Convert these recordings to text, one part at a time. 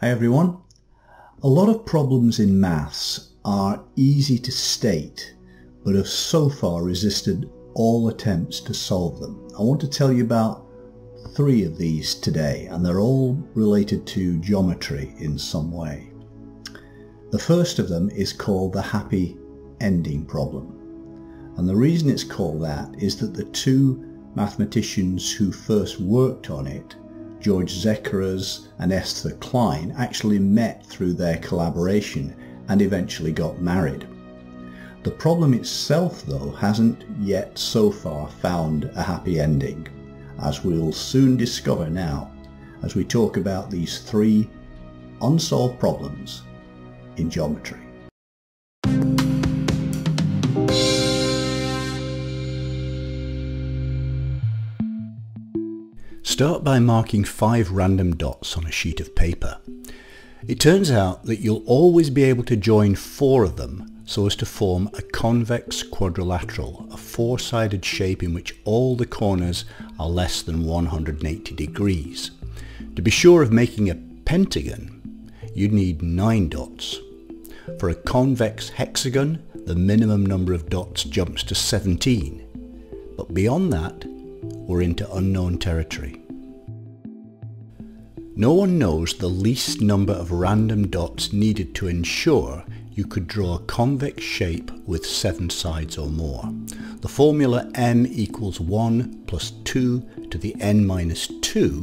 Hi everyone. A lot of problems in maths are easy to state but have so far resisted all attempts to solve them. I want to tell you about three of these today and they're all related to geometry in some way. The first of them is called the happy ending problem and the reason it's called that is that the two mathematicians who first worked on it George Szekeres and Esther Klein actually met through their collaboration and eventually got married. The problem itself though hasn't yet so far found a happy ending, as we'll soon discover now as we talk about these three unsolved problems in geometry. Start by marking five random dots on a sheet of paper. It turns out that you'll always be able to join four of them so as to form a convex quadrilateral, a four-sided shape in which all the corners are less than 180 degrees. To be sure of making a pentagon, you'd need nine dots. For a convex hexagon, the minimum number of dots jumps to 17. But beyond that, we're into unknown territory. No one knows the least number of random dots needed to ensure you could draw a convex shape with seven sides or more. The formula m equals 1 plus 2 to the n minus 2,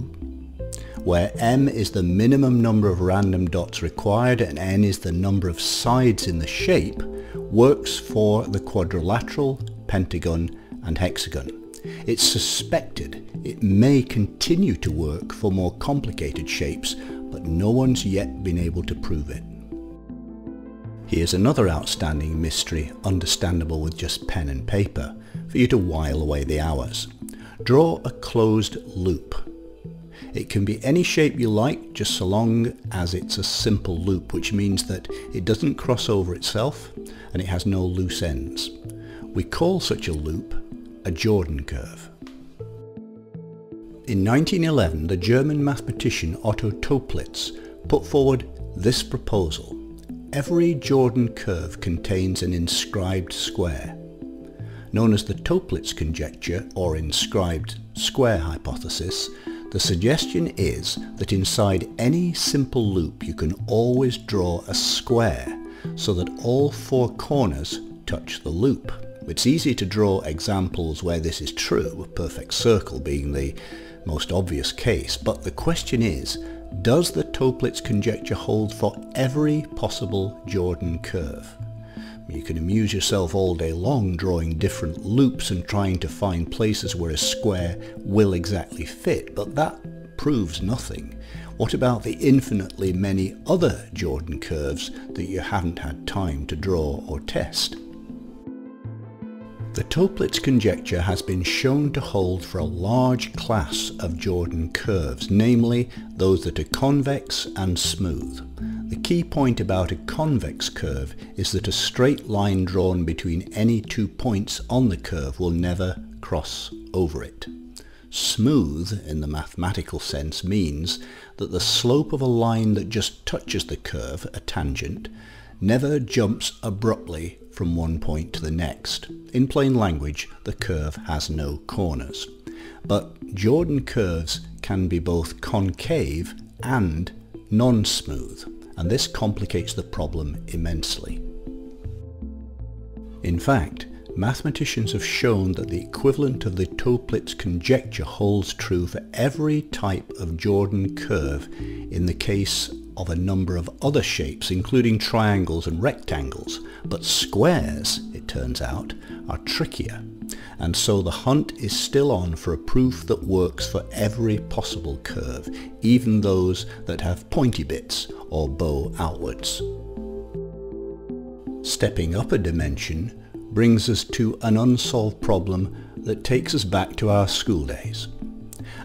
where m is the minimum number of random dots required and n is the number of sides in the shape, works for the quadrilateral, pentagon and hexagon. It's suspected it may continue to work for more complicated shapes, but no one's yet been able to prove it. Here's another outstanding mystery understandable with just pen and paper for you to while away the hours. Draw a closed loop. It can be any shape you like just so long as it's a simple loop which means that it doesn't cross over itself and it has no loose ends. We call such a loop a Jordan curve. In 1911, the German mathematician Otto Toeplitz put forward this proposal. Every Jordan curve contains an inscribed square. Known as the Toeplitz conjecture or inscribed square hypothesis, the suggestion is that inside any simple loop you can always draw a square so that all four corners touch the loop. It's easy to draw examples where this is true, perfect circle being the most obvious case, but the question is, does the Toeplitz conjecture hold for every possible Jordan curve? You can amuse yourself all day long drawing different loops and trying to find places where a square will exactly fit, but that proves nothing. What about the infinitely many other Jordan curves that you haven't had time to draw or test? The Toeplitz conjecture has been shown to hold for a large class of Jordan curves, namely those that are convex and smooth. The key point about a convex curve is that a straight line drawn between any two points on the curve will never cross over it. Smooth, in the mathematical sense, means that the slope of a line that just touches the curve, a tangent, never jumps abruptly from one point to the next. In plain language, the curve has no corners. But Jordan curves can be both concave and non-smooth, and this complicates the problem immensely. In fact, mathematicians have shown that the equivalent of the Toeplitz conjecture holds true for every type of Jordan curve in the case of a number of other shapes, including triangles and rectangles, but squares, it turns out, are trickier. And so the hunt is still on for a proof that works for every possible curve, even those that have pointy bits or bow outwards. Stepping up a dimension brings us to an unsolved problem that takes us back to our school days.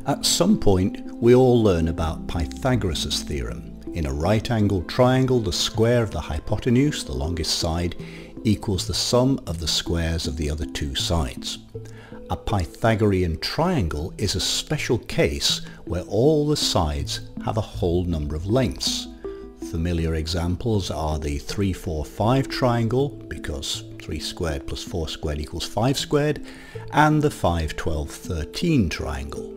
At some point, we all learn about Pythagoras' theorem, in a right-angled triangle, the square of the hypotenuse, the longest side, equals the sum of the squares of the other two sides. A Pythagorean triangle is a special case where all the sides have a whole number of lengths, familiar examples are the 3, 4, 5 triangle, because 3 squared plus 4 squared equals 5 squared, and the 5, 12, 13 triangle.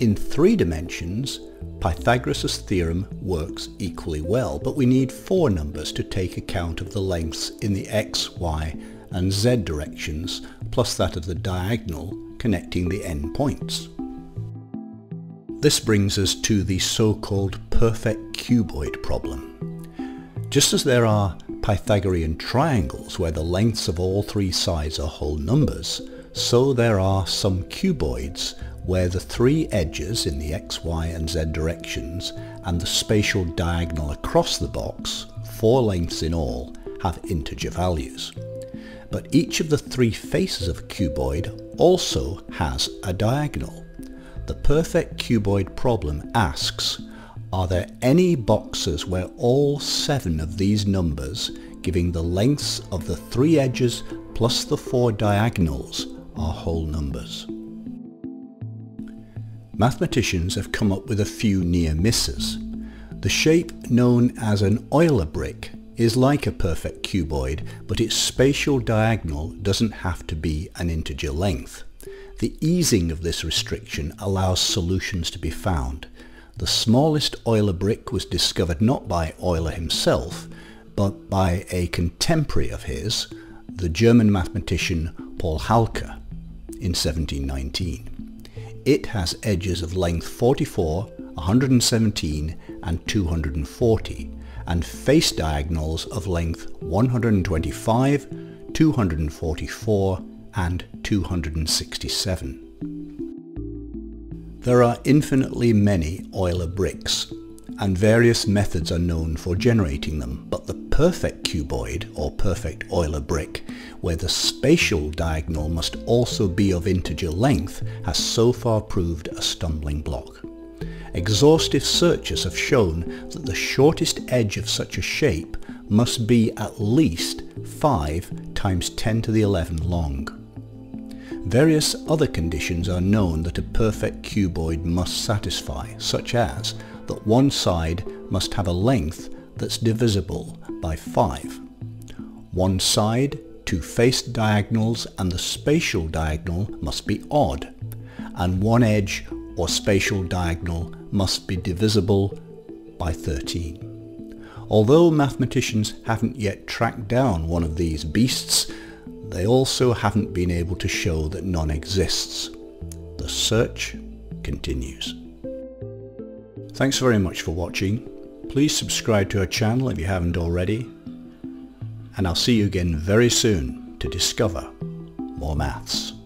In three dimensions, Pythagoras' theorem works equally well, but we need four numbers to take account of the lengths in the x, y and z directions, plus that of the diagonal connecting the endpoints. This brings us to the so-called perfect cuboid problem. Just as there are Pythagorean triangles where the lengths of all three sides are whole numbers, so there are some cuboids where the three edges in the x, y and z directions and the spatial diagonal across the box, four lengths in all, have integer values. But each of the three faces of a cuboid also has a diagonal. The perfect cuboid problem asks, are there any boxes where all seven of these numbers, giving the lengths of the three edges plus the four diagonals, are whole numbers? Mathematicians have come up with a few near misses. The shape known as an Euler brick is like a perfect cuboid, but its spatial diagonal doesn't have to be an integer length. The easing of this restriction allows solutions to be found. The smallest Euler brick was discovered not by Euler himself, but by a contemporary of his, the German mathematician Paul Halcke, in 1719. It has edges of length 44, 117 and 240 and face diagonals of length 125, 244 and 267. There are infinitely many Euler bricks, and various methods are known for generating them, but the perfect cuboid or perfect Euler brick, where the spatial diagonal must also be of integer length, has so far proved a stumbling block. Exhaustive searches have shown that the shortest edge of such a shape must be at least 5 times 10 to the 11 long. Various other conditions are known that a perfect cuboid must satisfy, such as that one side must have a length that's divisible by 5. One side, two face diagonals and the spatial diagonal must be odd, and one edge or spatial diagonal must be divisible by 13. Although mathematicians haven't yet tracked down one of these beasts, they also haven't been able to show that none exists. The search continues. Thanks very much for watching. Please subscribe to our channel if you haven't already. And I'll see you again very soon to discover more maths.